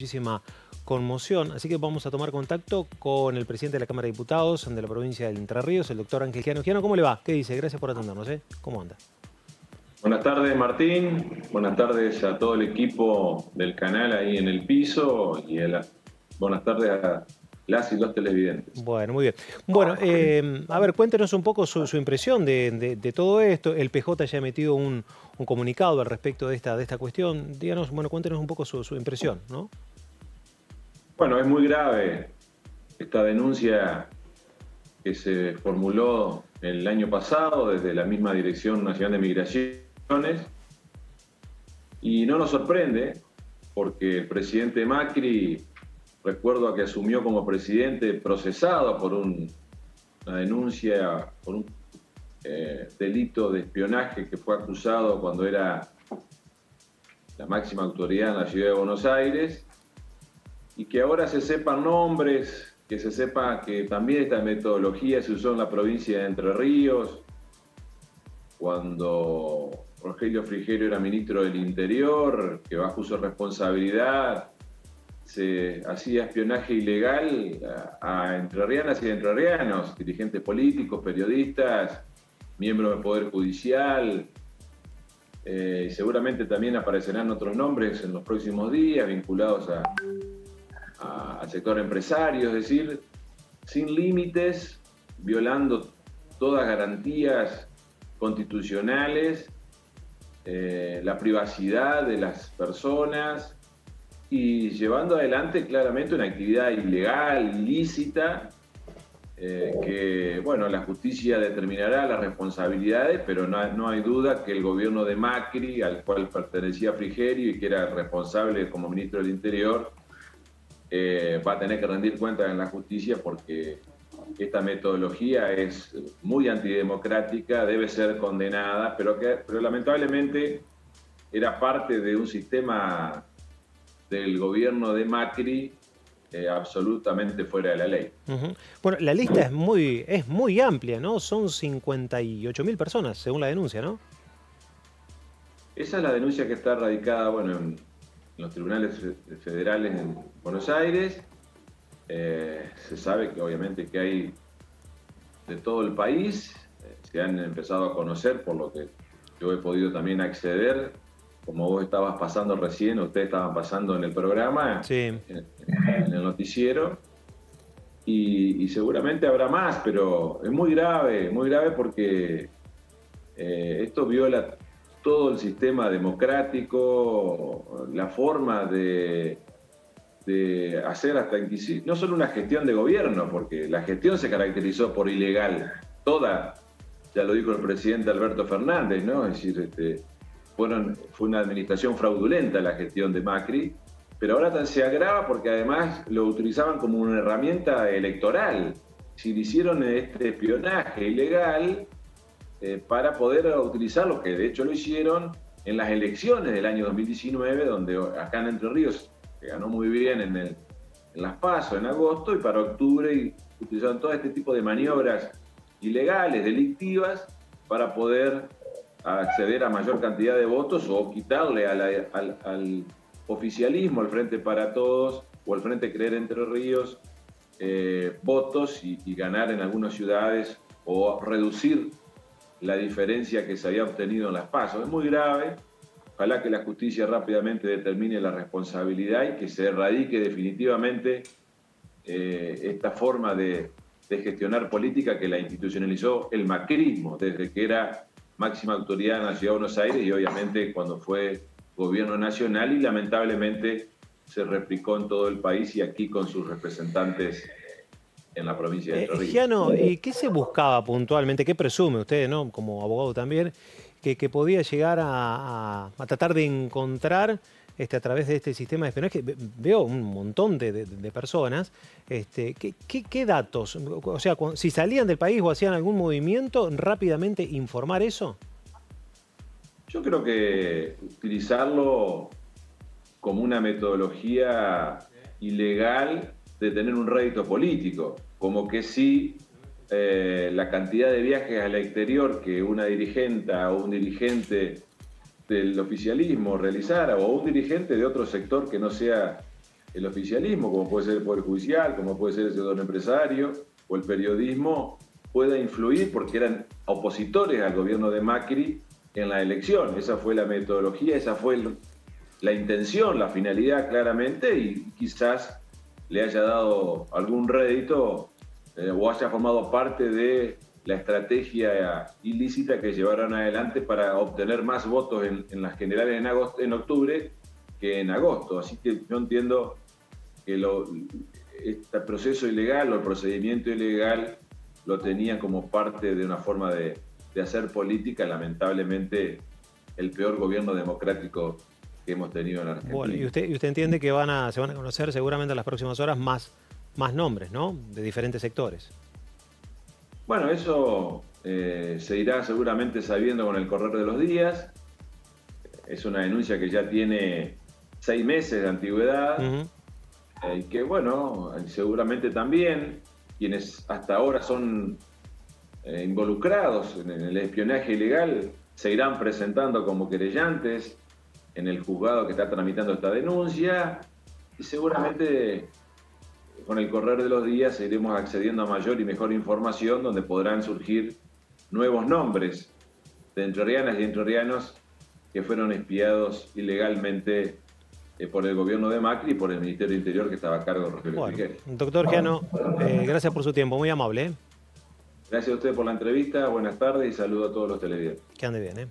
muchísima conmoción, así que vamos a tomar contacto con el presidente de la Cámara de Diputados de la provincia de Entre Ríos, el doctor Ángel Giano. ¿cómo le va? ¿Qué dice? Gracias por atendernos. ¿eh? ¿Cómo anda? Buenas tardes, Martín. Buenas tardes a todo el equipo del canal ahí en el piso y buenas tardes a las y los televidentes. Bueno, muy bien. Bueno, eh, a ver, cuéntenos un poco su, impresión de, todo esto. El PJ ya ha emitido un, comunicado al respecto de esta, de esta cuestión. Díganos, bueno, cuéntenos un poco su, su impresión, ¿no? Bueno, es muy grave esta denuncia que se formuló el año pasado desde la misma Dirección Nacional de Migraciones y no nos sorprende porque el presidente Macri, recuerdo a que asumió como presidente procesado por una denuncia, por un eh, delito de espionaje que fue acusado cuando era la máxima autoridad en la ciudad de Buenos Aires y que ahora se sepan nombres, que se sepa que también esta metodología se usó en la provincia de Entre Ríos, cuando Rogelio Frigerio era ministro del Interior, que bajo su responsabilidad se hacía espionaje ilegal a, entrerrianas y entrerrianos, dirigentes políticos, periodistas, miembros del Poder Judicial. Eh, seguramente también aparecerán otros nombres en los próximos días vinculados a, al sector empresario, es decir, sin límites, violando todas garantías constitucionales, eh, la privacidad de las personas y llevando adelante claramente una actividad ilegal, ilícita, eh, que, bueno, la justicia determinará las responsabilidades, pero no, no, hay duda que el gobierno de Macri, al cual pertenecía Frigerio y que era responsable como ministro del Interior, eh, va a tener que rendir cuentas en la justicia porque esta metodología es muy antidemocrática, debe ser condenada, pero, que, pero lamentablemente era parte de un sistema del gobierno de Macri eh, absolutamente fuera de la ley. Bueno, la lista es muy, es muy amplia, ¿no? Son 58 mil personas, según la denuncia, ¿no? Esa es la denuncia que está radicada, bueno, en, en los tribunales federales en Buenos Aires. Eh, se sabe que obviamente que hay de todo el país, eh, se han empezado a conocer por lo que yo he podido también acceder, como vos estabas pasando recién, ustedes estaban pasando en el programa, en, el noticiero, y, seguramente habrá más, pero es muy grave, muy grave porque eh, esto viola todo el sistema democrático, la forma de, hacer hasta no solo una gestión de gobierno, porque la gestión se caracterizó por ilegal, toda, ya lo dijo el presidente Alberto Fernández, ¿no? Es decir, este, fueron, fue una administración fraudulenta la gestión de Macri, pero ahora se agrava porque además lo utilizaban como una herramienta electoral. Si le hicieron este espionaje ilegal, eh, para poder utilizarlo, que de hecho lo hicieron en las elecciones del año 2019, donde acá en Entre Ríos se ganó muy bien en, las PASO en agosto, y para octubre y utilizaron todo este tipo de maniobras ilegales, delictivas, para poder acceder a mayor cantidad de votos o quitarle al, oficialismo, al Frente para Todos o al Frente Creer Entre Ríos, eh, votos y, ganar en algunas ciudades o reducir la diferencia que se había obtenido en las pasos. Es muy grave. Ojalá que la justicia rápidamente determine la responsabilidad y que se erradique definitivamente eh, esta forma de, gestionar política que la institucionalizó el macrismo desde que era máxima autoridad en la Ciudad de Buenos Aires y obviamente cuando fue gobierno nacional y lamentablemente se replicó en todo el país y aquí con sus representantes en la provincia de Entre eh, ¿y qué se buscaba puntualmente? ¿Qué presume usted, ¿no? como abogado también, que, podía llegar a, tratar de encontrar este, a través de este sistema de espionaje? Veo un montón de, personas. Este, ¿qué, datos? O sea, si salían del país o hacían algún movimiento, rápidamente informar eso. Yo creo que utilizarlo como una metodología ilegal de tener un rédito político, como que si eh, la cantidad de viajes al exterior que una dirigente o un dirigente del oficialismo realizara, o un dirigente de otro sector que no sea el oficialismo, como puede ser el Poder Judicial, como puede ser el sector empresario o el periodismo, pueda influir porque eran opositores al gobierno de Macri en la elección. Esa fue la metodología, esa fue la intención, la finalidad claramente y quizás le haya dado algún rédito eh, o haya formado parte de la estrategia ilícita que llevaron adelante para obtener más votos en, las generales en, agosto, en octubre que en agosto. Así que yo entiendo que lo, este proceso ilegal o el procedimiento ilegal lo tenía como parte de una forma de, hacer política, lamentablemente el peor gobierno democrático que hemos tenido en Argentina. Bueno, y usted, y usted entiende que van a, se van a conocer seguramente en las próximas horas más, más nombres, ¿no? De diferentes sectores. Bueno, eso eh, se irá seguramente sabiendo con el correr de los días. Es una denuncia que ya tiene seis meses de antigüedad. y que bueno, seguramente también quienes hasta ahora son eh, involucrados en el espionaje ilegal se irán presentando como querellantes en el juzgado que está tramitando esta denuncia y seguramente con el correr de los días iremos accediendo a mayor y mejor información donde podrán surgir nuevos nombres de entrerrianas y entrerrianos que fueron espiados ilegalmente eh, por el gobierno de Macri y por el Ministerio Interior que estaba a cargo de Rogelio bueno, Doctor Giano, eh, gracias por su tiempo, muy amable. ¿eh? Gracias a usted por la entrevista, buenas tardes y saludo a todos los televidentes. Que ande bien, ¿eh?